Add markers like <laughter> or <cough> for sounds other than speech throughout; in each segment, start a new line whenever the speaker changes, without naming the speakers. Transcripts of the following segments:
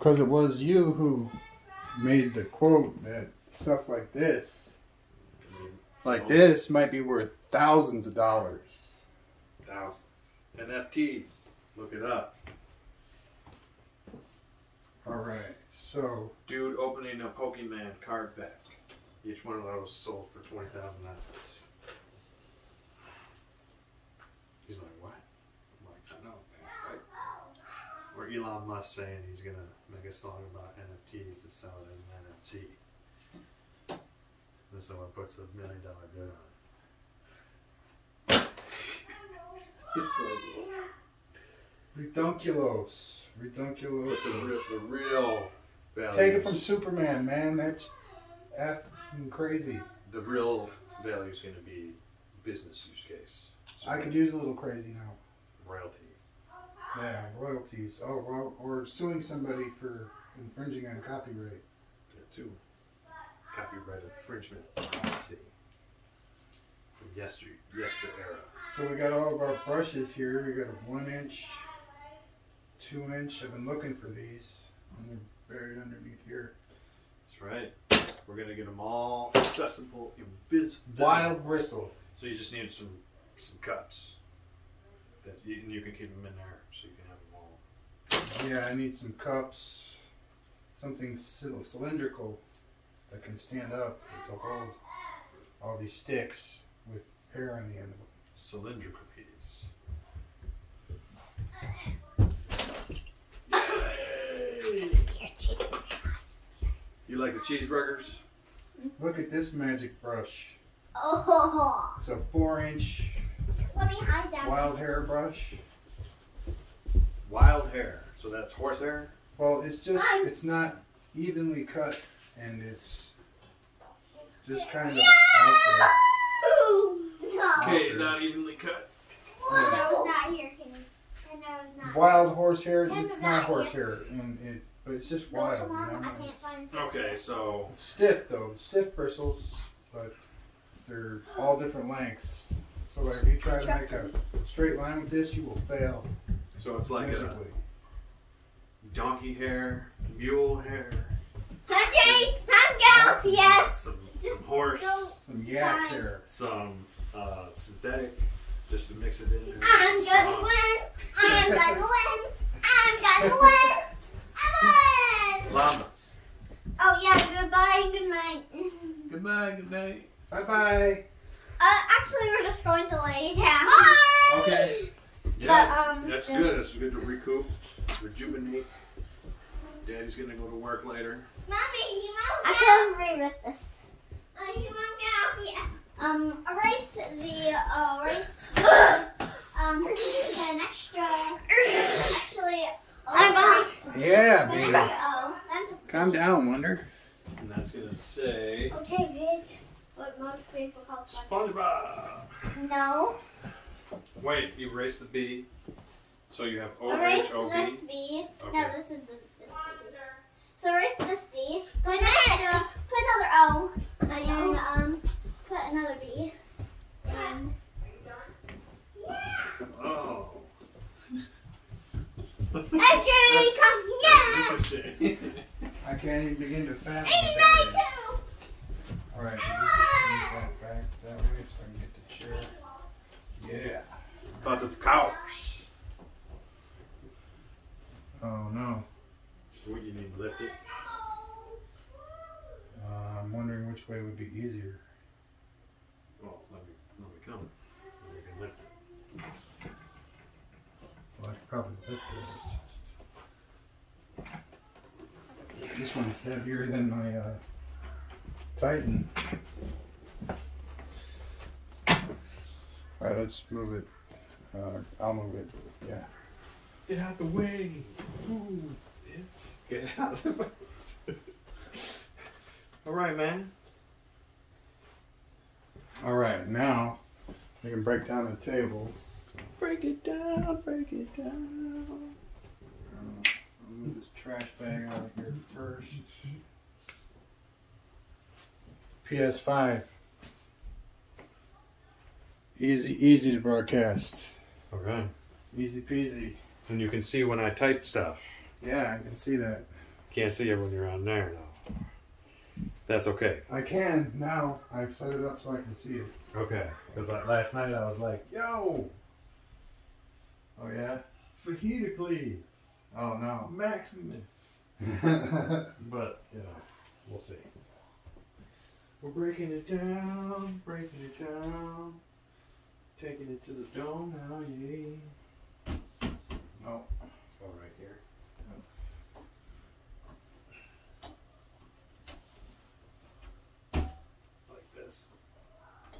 Because it was you who made the quote that stuff like this, like oh. this, might be worth thousands of dollars.
Thousands. NFTs. Look it up.
All right, so
Dude opening a Pokemon card pack. Each one of those sold for twenty thousand dollars. He's like, what? I'm like, I know, man. Right? Or Elon Musk saying he's gonna make a song about NFTs and sell it as an NFT. Then someone puts a million dollar bid on it. It's like,
redunculos, redunculos.
what's the real, the real value?
Take it from Superman, man. That's effing crazy.
the real value is going to be business use case. So
I could use a little crazy now. Yeah, royalties. Oh, well, or suing somebody for infringing on copyright.
Yeah, too. Copyright infringement policy yester yester era.
So we got all of our brushes here. We got a one inch, two inch. I've been looking for these, and they're buried underneath here.
That's right. We're gonna get them all accessible, invis-
Wild bristle.
So you just need some some cups that you, and you can keep them in there, so you can have them all.
Yeah, I need some cups, something cylindrical that can stand up to hold all these sticks with hair on the end of them.
Cylindrical piece. You like the cheeseburgers?
Look at this magic brush.
Oh,
It's a four inch
let me hide that.
wild hair brush.
Wild hair. So that's horsehair?
Well, it's just,
I'm-
it's not evenly cut and it's just kind of out
Ooh, no.
Okay, not evenly cut.
That was not here, Kenny. And that was
there.
not.
Wild horsehair,
Kind
it's
of
not
not
horsehair, and it, but it's just wild,
to
you know?
I can't find.
Okay, so
it's stiff though, stiff bristles, but they're all different lengths. So like if you try to make a straight line with this, you will fail
so it's like a donkey hair, mule hair,
Touchy, time go. Yes.
some some horse,
Some yak
Fine.
hair.
some uh, synthetic, just to mix it in. there.
I'm gonna
Some
win. I'm gonna win. I'm gonna win. I won.
Llamas.
Oh yeah. Goodbye. and Good night.
Goodbye, good night.
Bye bye.
Uh, actually, we're just going to lay down.
Okay.
Yeah,
But,
that's,
um,
that's
so-
good. That's good to recoup, rejuvenate. Daddy's gonna go to work later.
Mommy, you won't I can agree with this. Uh, you won't get off yet. Um, erase the, uh, erase, <laughs> um, an extra, actually, I'm going
Yeah, baby.
oh,
Calm down, Wonder.
And that's gonna say
okay, bitch. What most people call
SpongeBob.
No.
Wait, you erase the B. So you have O
Erase
H O
this
B.
B.
Okay.
No, this is the, this B. So erase this B. Put another, put another O. And then, um, put another B. And,
Oh.
Edgy, come here! <laughs>
I can't even begin to fathom
Eighty
what
nine
that is.
too!
All right, move that back that way so I can get the chair. Yeah.
About the cows.
Oh no.
What you need to lift it?
Uh, I'm wondering which way would be easier.
Well, let me let me come. Then we can lift it.
Well, I could probably lift it. It's just... This one's heavier than my uh, Titan. All right, let's move it. Uh, I'll move it. Yeah.
Get out the way. Ooh, Get out the way. All right, man.
All right, now we can break down the table.
Break it down. Break it down.
Uh, I'll move this trash bag out of here first. PS5. Easy, easy to broadcast.
Okay.
Easy peasy.
And you can see when I type stuff.
Yeah, I can see that.
Can't see it when you're on there though. That's okay.
I can now. I've set it up so I can see it.
Okay. Because last night I was like, yo,
Oh yeah.
fajita please,
Oh no.
Maximus. <laughs> But you know, we'll see. We're breaking it down, breaking it down, taking it to the dome now, yeah.
no.
Oh, right here.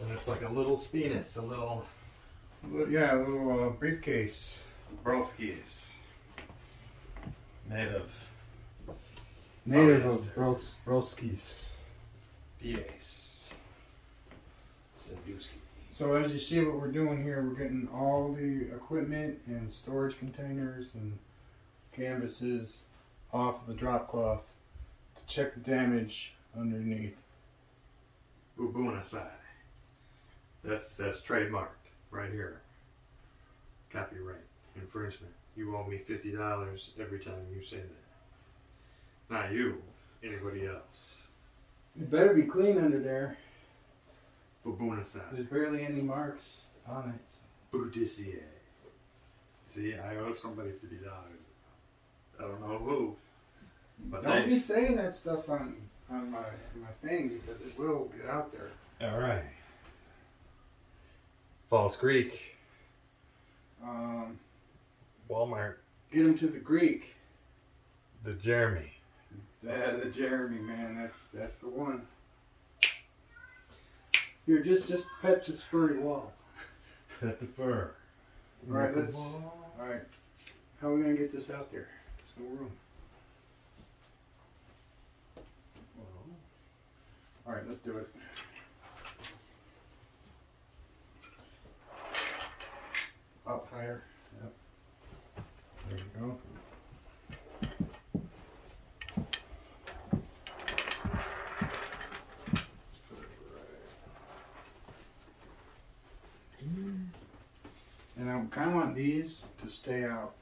And it's like a little spinus, a little
Yeah, a little uh, briefcase.
of
Native
yes.
of Bros- Broskis.
BAs. Sandusky.
So as you see what we're doing here, we're getting all the equipment and storage containers and canvases off of the drop cloth check the damage underneath.
Bubuna side. That's that's trademarked right here. Copyright infringement. You owe me fifty dollars every time you say that. Not you, anybody else.
It better be clean under there.
Bubuna side.
There's barely any marks on it.
Budissier. See, I owe somebody fifty dollars. I don't know who. But
Don't
they,
be saying that stuff on on my my thing because it will get out there.
all right. False Greek.
Um,
Walmart,
get him to the Greek.
the Jeremy.
Yeah, the Jeremy man, that's that's the one. Here, just just pet this furry wall.
Pet the fur.
All right, let's. All right, how are we gonna get this out there? There's no room. All right, let's do it. Up higher. Yep. There you go. And I kind of want these to stay out.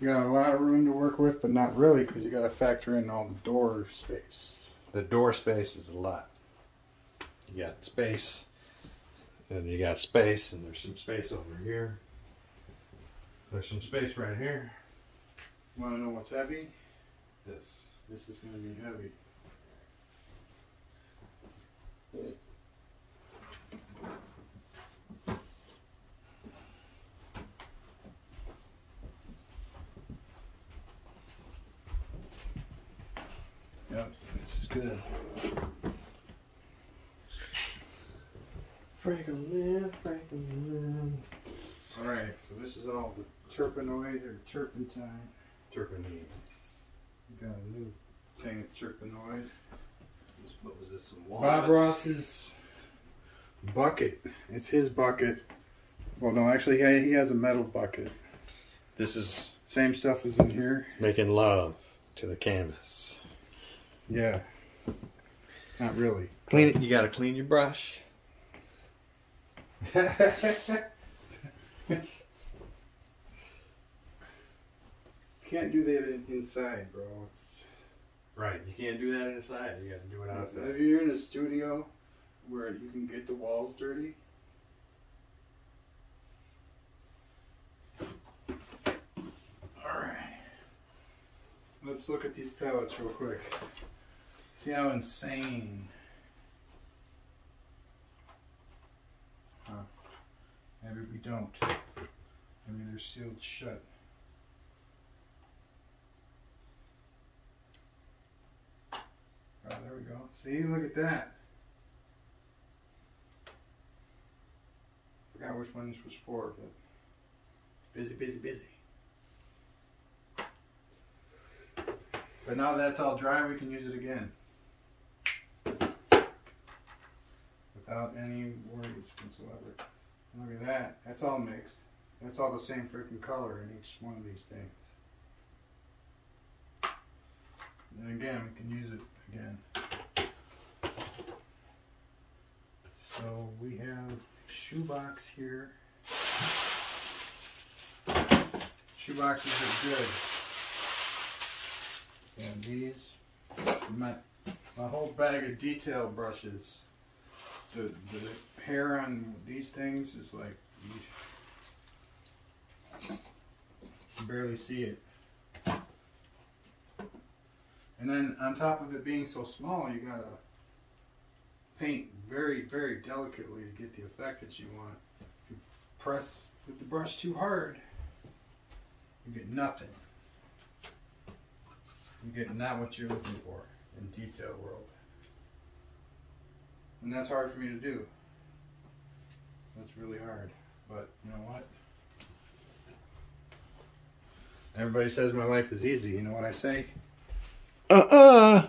You got a lot of room to work with, but not really because you got to factor in all the door space.
The door space is a lot. You got space, and you got space, and there's some space over here. There's some space right here.
Want to know what's heavy?
This.
This is going to be heavy. Yep, this is good.
Franklin, Franklin.
All right, so this is all the turpenoid or turpentine.
Turpentines.
We got a new thing of turpenoid.
This- What was this? Some
Bob? Ross's bucket. It's his bucket. Well, no, actually, yeah, he has a metal bucket.
This is
Same stuff as in here.
making love to the canvas.
Yeah. Not really.
Clean it. You gotta clean your brush. <laughs>
Can't do that in, inside, bro. It's,
Right. You can't do that inside. You gotta do it outside.
if you're in a studio where you can get the walls dirty, Alright. Let's look at these pallets real quick. See how insane. Huh. Maybe we don't. Maybe they're sealed shut. Oh, there we go. See, look at that. Forgot which one this was for, but busy, busy, busy. But now that's all dry, we can use it again. Without any worries whatsoever. Look at that. That's all mixed. That's all the same freaking color in each one of these things. And again, we can use it again. So we have shoebox here. Shoeboxes are good. And these, my, my whole bag of detail brushes. The, the hair on these things is like, you barely see it. And then on top of it being so small, you gotta paint very, very delicately to get the effect that you want. If you press with the brush too hard, you get nothing. You get not what you're looking for in detail world. And that's hard for me to do. That's really hard. But you know what? Everybody says my life is easy. You know what I say?
Uh-uh.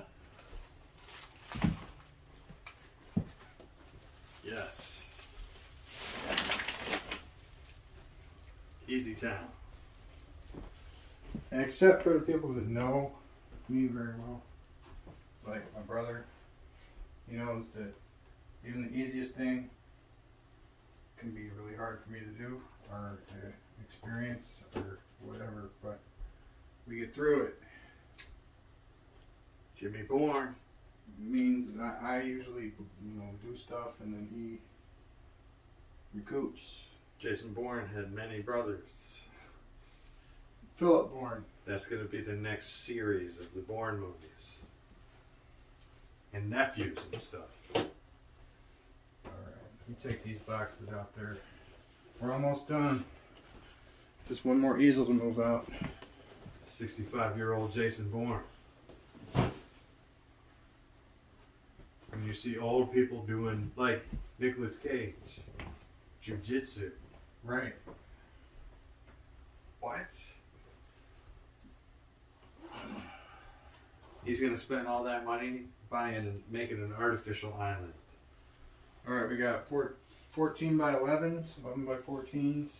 Yes. Easy town.
Except for the people that know me very well, like my brother. He knows that even the easiest thing can be really hard for me to do or to experience or whatever, but we get through it.
Jimmy Bourne.
means that I, I usually, you know, do stuff and then he recoups.
Jason Bourne had many brothers.
Philip Bourne.
That's going to be the next series of the Bourne movies. And nephews and stuff.
Me take these boxes out there. We're almost done. Just one more easel to move out.
65 year old Jason Bourne. When you see old people doing, like Nicolas Cage, jujitsu.
Right.
What? He's going to spend all that money buying and making an artificial island.
Alright, we got four, 14 by 11s, 11 by 14s,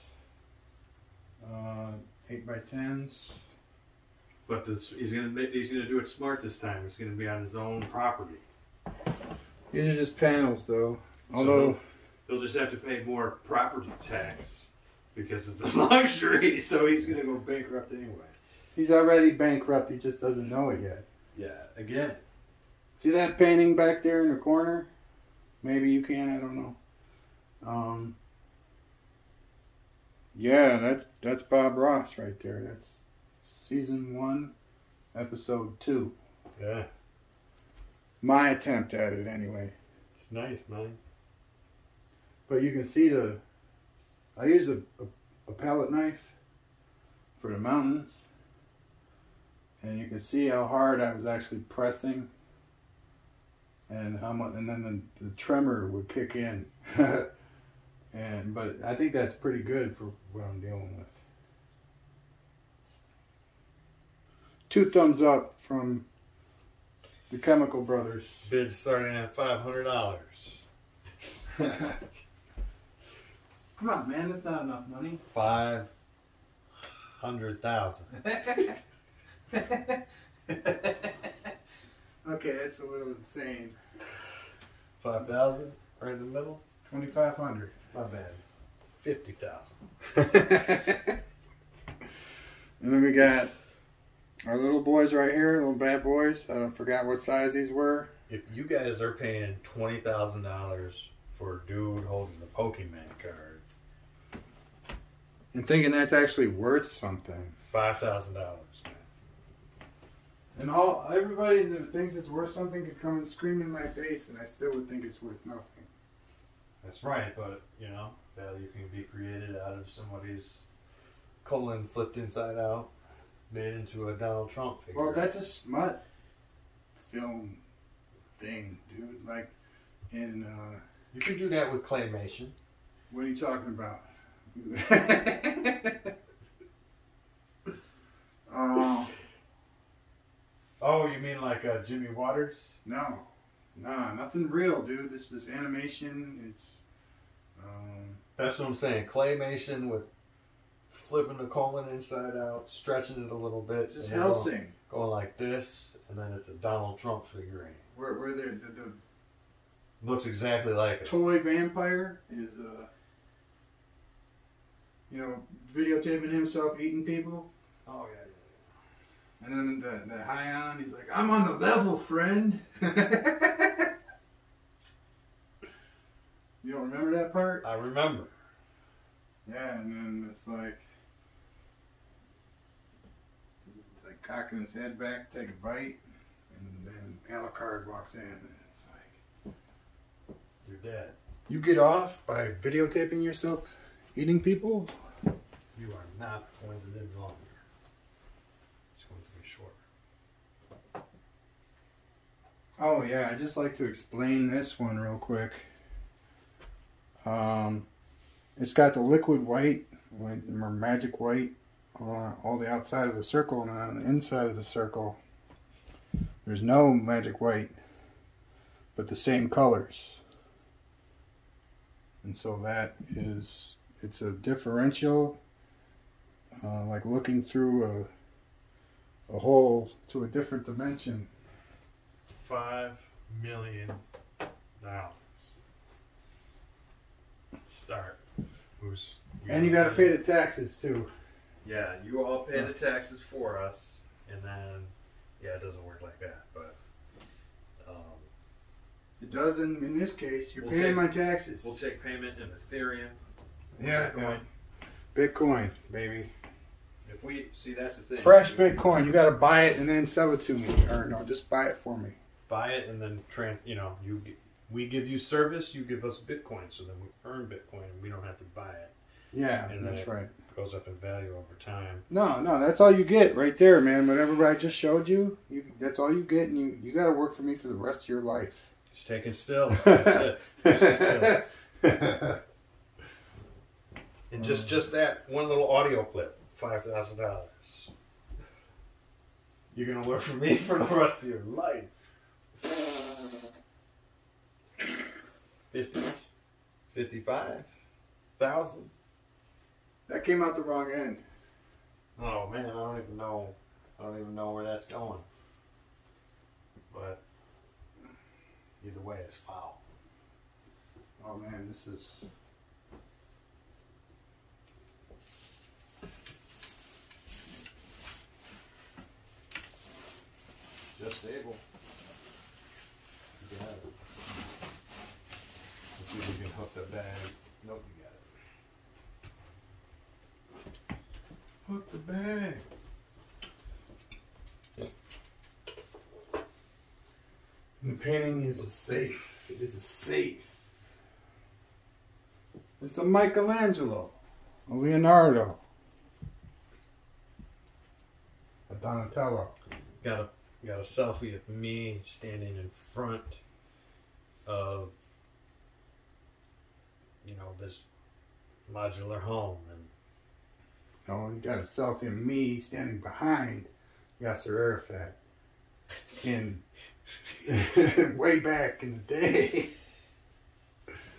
uh, 8 by 10s.
But this, he's gonna make, he's gonna do it smart this time. It's gonna be on his own property.
These are just panels though. Although,
He'll just have to pay more property tax because of the <laughs> luxury. So he's gonna go bankrupt anyway.
he's already bankrupt, he just doesn't know it yet.
Yeah. Again.
See that painting back there in the corner? Maybe you can, I don't know. Um, yeah, that's that's Bob Ross right there. That's season one, episode two.
Yeah.
My attempt at it, anyway.
It's nice, man.
But you can see the. I used a, a, a palette knife for the mountains, and you can see how hard I was actually pressing, and how much, and then the, the tremor would kick in. <laughs> and but I think that's pretty good for what I'm dealing with. Two thumbs up from the Chemical Brothers.
Bid starting at five hundred dollars. <laughs>
Come on, man, that's not enough money.
Five hundred thousand. <laughs>
okay, that's a little insane.
Five thousand, right in the middle.
Twenty five hundred.
My bad. Fifty thousand. <laughs>
And then we got our little boys right here, little bad boys. I don't forgot what size these were.
If you guys are paying twenty thousand dollars for a dude holding the Pokemon card,
And thinking that's actually worth something.
five thousand dollars.
And all everybody that thinks it's worth something could come and scream in my face, and I still would think it's worth nothing.
That's right, but you know, value can be created out of somebody's colon flipped inside out, made into a Donald Trump figure.
Well, that's a smut film thing, dude. Like, and uh,
You can do that with claymation.
what are you talking about? <laughs> oh
Oh, you mean like uh, Jimmy Waters?
no, nah, nothing real, dude. This this animation. It's um,
That's what I'm saying. Claymation with flipping the colon inside out, stretching it a little bit.
it's just
and then going-
Hellsing.
Going like this, and then it's a Donald Trump figurine.
Where where they're, the, the
Looks exactly like it.
toy vampire is uh you know videotaping himself eating people.
Oh yeah,
And then the, the high on, he's like, I'm on the level, friend. <laughs> you don't remember that part?
I remember.
Yeah, and then it's like, it's like cocking his head back, take a bite, and then Alucard walks in, and it's like,
You're dead.
you get off by videotaping yourself eating people?
You are not going to live longer. It's going to be shorter.
Oh yeah, I just like to explain this one real quick. Um, it's got the liquid white, or magic white, on all the outside of the circle, and on the inside of the circle, there's no magic white, but the same colors. And so that is, it's a differential, uh, like looking through a, a hole to a different dimension.
Five million dollars. Start. Who's
And you got to pay the taxes too.
Yeah, you all pay the taxes for us, and then yeah, it doesn't work like that, but um,
It does in, in this case. You're
We'll
paying
take-
my taxes.
we'll take payment in Ethereum.
yeah,
Bitcoin.
yeah. Bitcoin, baby.
If we see, that's the thing.
Fresh Bitcoin. You got to buy it and then sell it to me, or no, just buy it for me.
Buy it and then tran You know, you we give you service, you give us Bitcoin, so then we earn Bitcoin, and we don't have to buy it.
Yeah,
And
that's right.
Goes up in value over time.
No, no, that's all you get right there, man. Whatever I just showed you, you that's all you get, and you you got to work for me for the rest of your life.
Just taking still. <laughs> That's it. Just. <laughs> And just just that one little audio clip, five thousand dollars. You're gonna work for me <laughs> for the rest of your life. Fifty, fifty-five thousand.
that came out the wrong end.
Oh man, I don't even know. I don't even know where that's going. But either way, it's foul.
Oh man, this is.
Just able. You got it. Let's see if we can hook the bag. Nope, you got it. Hook the bag.
The painting is a safe. It is a safe. It's a Michelangelo, a Leonardo, a Donatello.
Got a got a selfie of me standing in front of you know this modular home and
Oh, you got a selfie of me standing behind Yasser Arafat in <laughs> way back in the day.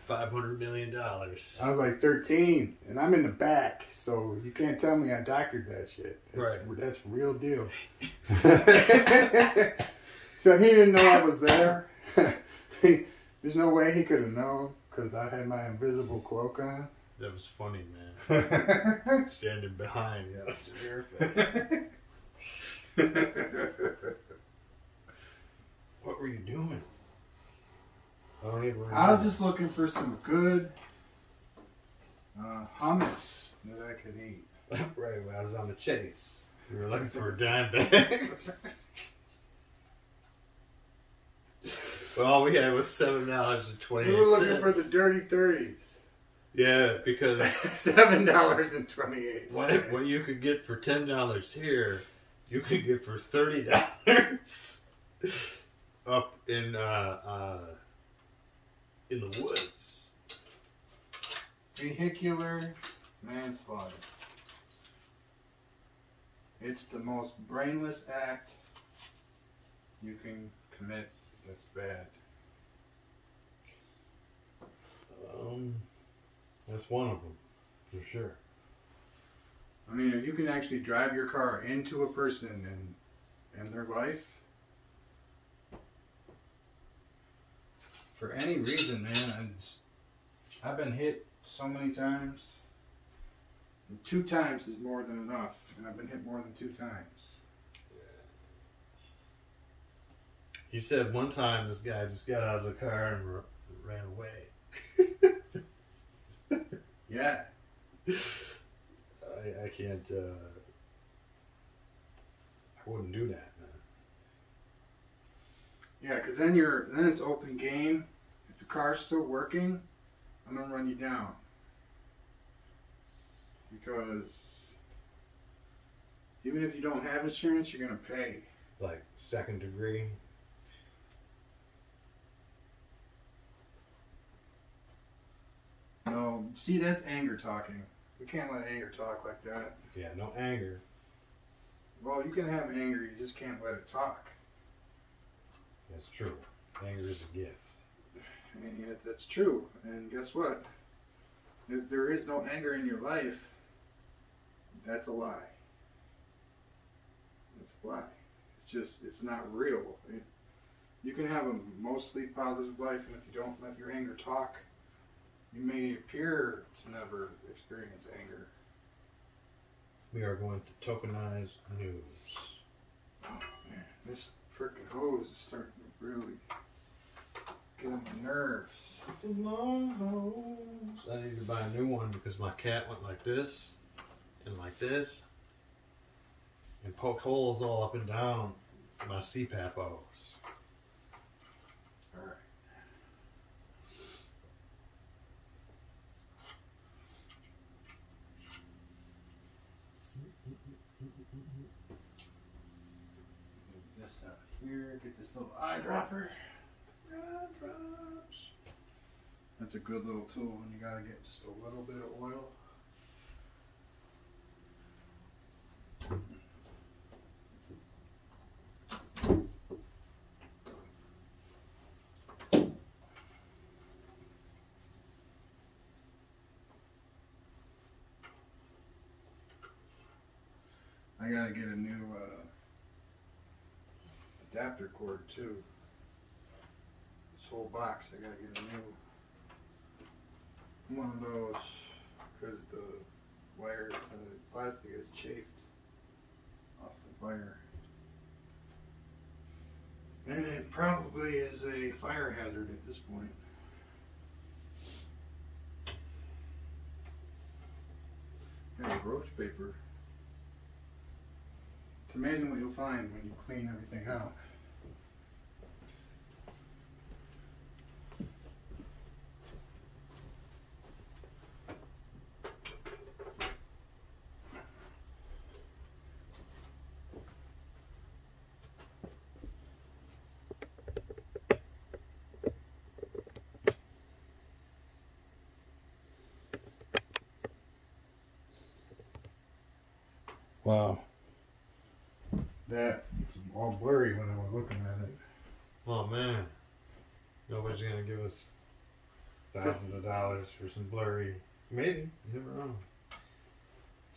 five hundred million dollars.
I was like 13, and I'm in the back, so you can't tell me I doctored that shit. That's,
Right.
That's real deal. <laughs> so he didn't know I was there. <laughs> There's no way he could have known because I had my invisible cloak on.
That was funny, man. <laughs> Standing behind Yasser What were you doing? I don't even remember.
I was just looking for some good uh, hummus that I could eat. <laughs>
right when I was on the chase. We were looking for a dime bag. <laughs> well, all we had was seven dollars and twenty
We
eight
were
cents.
looking for the dirty thirties.
Yeah, because <laughs>
Seven dollars and twenty-eight.
what what you could get for ten dollars here, you could get for thirty dollars up in uh, uh, in the woods.
Vehicular manslaughter. It's the most brainless act you can commit that's bad.
Um, that's one of them, for sure.
I mean, if you can actually drive your car into a person and and their life for any reason, man, I've been hit so many times. And two times is more than enough, and I've been hit more than two times.
He said one time this guy just got out of the car and r- ran away. <laughs>
Yeah,
I, I can't. Uh, I wouldn't do that, man.
yeah, because then you're then it's open game. If the car's still working, I'm gonna run you down because even if you don't have insurance, you're gonna pay.
Like second degree.
No, see, that's anger talking. We can't let anger talk like that.
Yeah, no anger.
Well, you can have anger, you just can't let it talk.
That's true. Anger is a gift.
And yet, that's true. And guess what? If there is no anger in your life, that's a lie. That's a lie. It's just, it's not real. It, you can have a mostly positive life, and if you don't let your anger talk, you may appear to never experience anger.
We are going to tokenize news.
Oh man, this freaking hose is starting to really get on my nerves.
It's a long hose. I need to buy a new one because my cat went like this and like this and poked holes all up and down my CPAP hose.
Alright. Move this out here, get this little eyedropper. That's a good little tool and you gotta get just a little bit of oil. I gotta get a new uh, adapter cord too. This whole box, I gotta get a new one of those because the wire, the plastic is chafed off the wire. And it probably is a fire hazard at this point. Got roach paper. It's amazing what you'll find when you clean everything out. Wow. That all blurry when I was looking at it.
Oh man, nobody's gonna give us thousands of dollars for some blurry. Maybe you never know.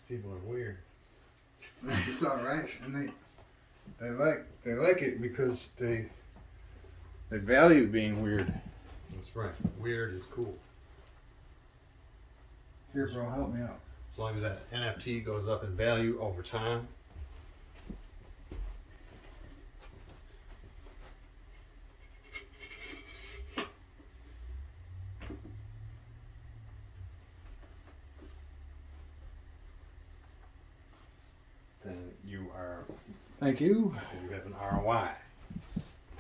These people are weird. <laughs>
it's all right, and they they like they like it because they they value being weird.
That's right. Weird is cool.
Here, bro, help me out.
As long as that NFT goes up in value over time.
Thank you.
We have an ROI.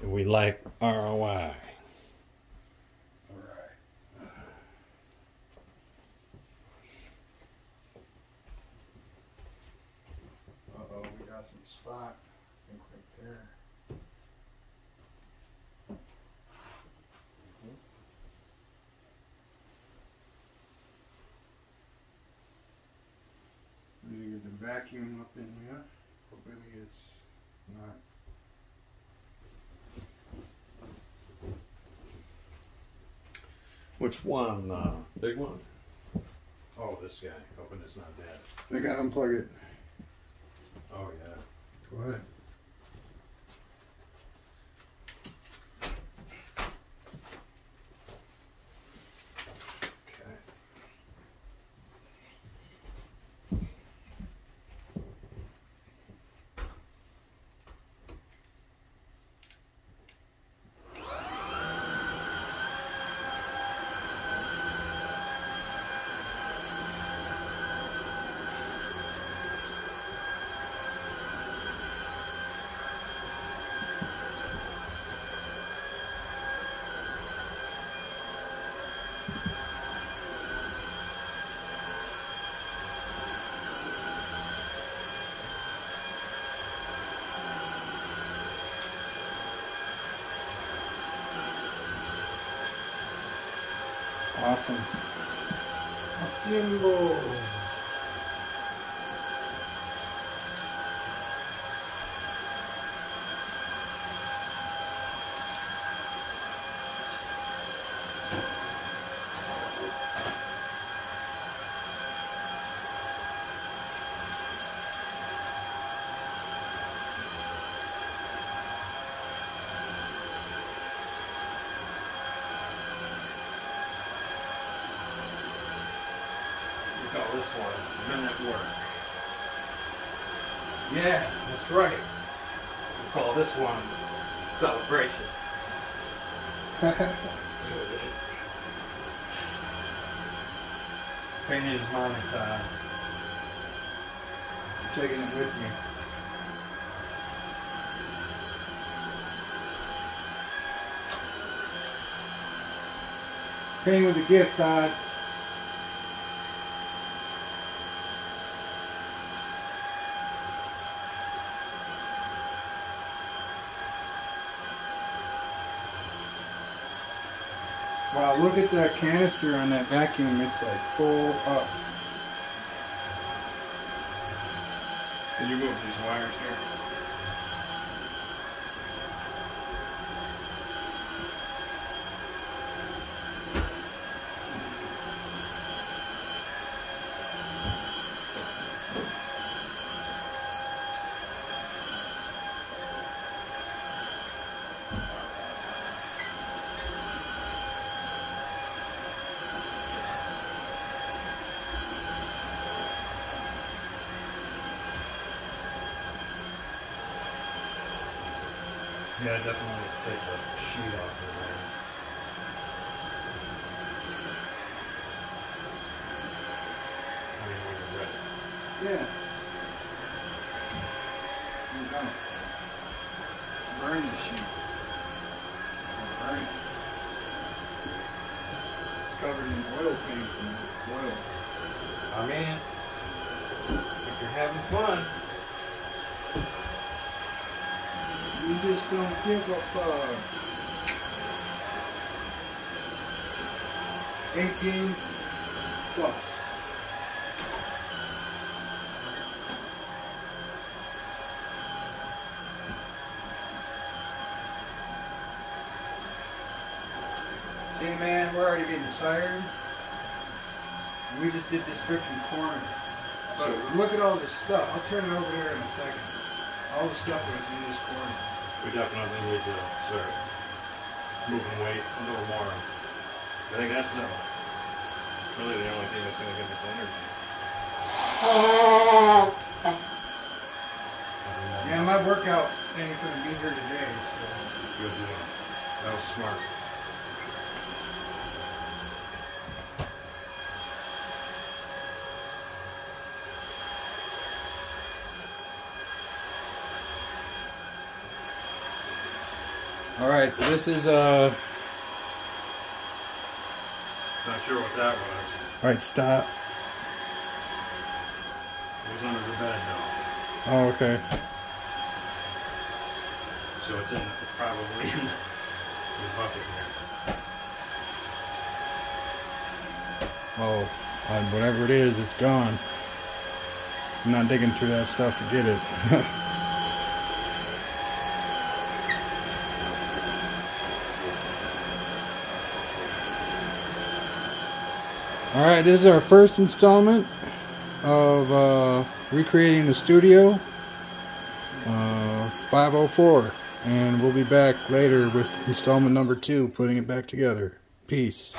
We like ROI.
spot. I think right there. Mm -hmm. Maybe the vacuum up in here. Hopefully.
Which one? Uh, big one? Oh, this guy. Hoping it's not dead.
I gotta unplug it.
Oh, yeah.
Go ahead.
haciendo this one Men at Work.
Yeah, that's right.
We call this one Celebration. <laughs> Painting is mommy time.
Uh, I'm taking it with me. Painting was a gift, Todd. Wow, look at that canister on that vacuum. It's like full up.
Can you move these wires here? Yeah, definitely take the sheet off of there. I mean, when you're ready.
Yeah. You don't. Burn the sheet. Or Burn it. It's covered in oil paint and oil.
I mean, if you're having fun,
You just don't give a fuck. 18 plus. See, man, we're already getting tired. We just did this freaking corner. But look at all this stuff. I'll turn it over here in a second. All the stuff that's in this corner.
We definitely need to start moving weight a little more. I think that's the, really the only thing that's going to give us energy.
Yeah, my workout thing is going to be here today, so.
Good deal. That was smart.
All right, so this is uh.
Not sure what that was.
All right, stop.
It was under the bed though.
Oh, okay.
So it's in, it's probably in the bucket here.
Oh, and whatever it is, it's gone. I'm not digging through that stuff to get it. <laughs> Alright, this is our first installment of uh, recreating the studio uh, 504 and we'll be back later with installment number two putting it back together. Peace